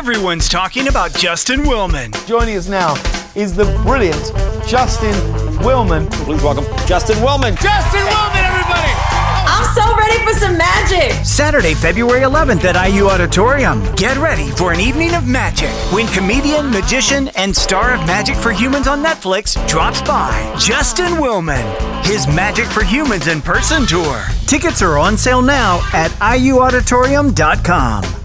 Everyone's talking about Justin Willman. Joining us now is the brilliant Justin Willman. Please welcome Justin Willman. Justin Willman, everybody! I'm so ready for some magic. Saturday, February 11th at IU Auditorium. Get ready for an evening of magic when comedian, magician, and star of Magic for Humans on Netflix drops by. Justin Willman. His Magic for Humans in person tour. Tickets are on sale now at iuauditorium.com.